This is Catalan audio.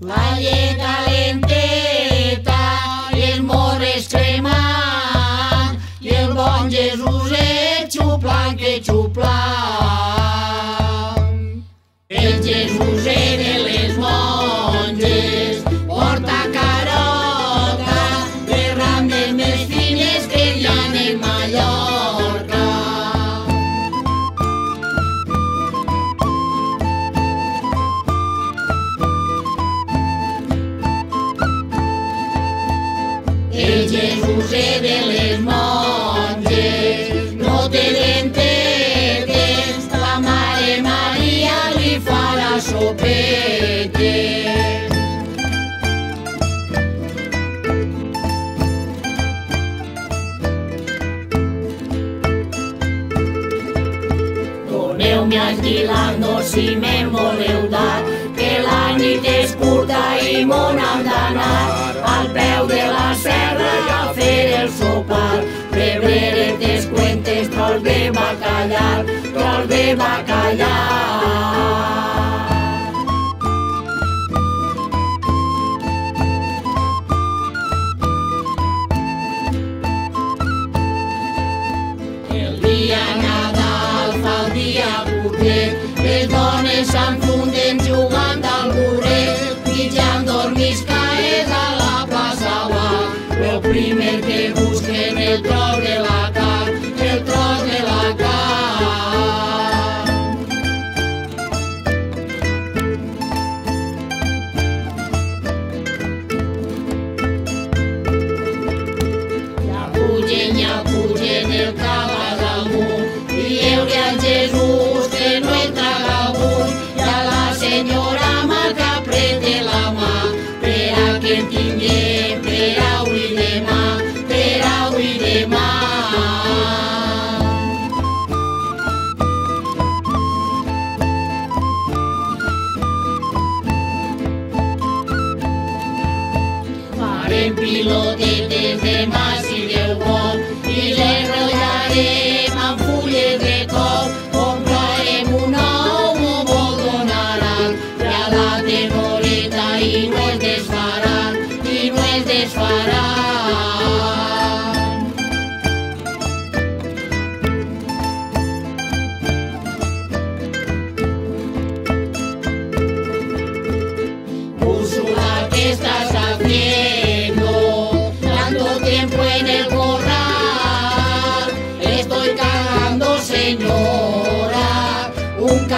La llet calenteta i els morres cremant i el bon Jesuset xuplant que xuplant. Jesuset de les monges no té dentetes, la Mare Maria li fa la sopetes. Doneu-me esguilando si me'n voleu dar, que la nit és curta i mon de de fa el dia curtet, les dones s'enfunden jugant al burret, mitjan dormits caes a la plaça Guà. El primer que busquen el tros de la Farem pilotetes de mas i del vol i les rotllarem amb fulles de col. Comprarem un ou, o vol donaran i a la tenoreta i no es desfaran, i no es desfaran.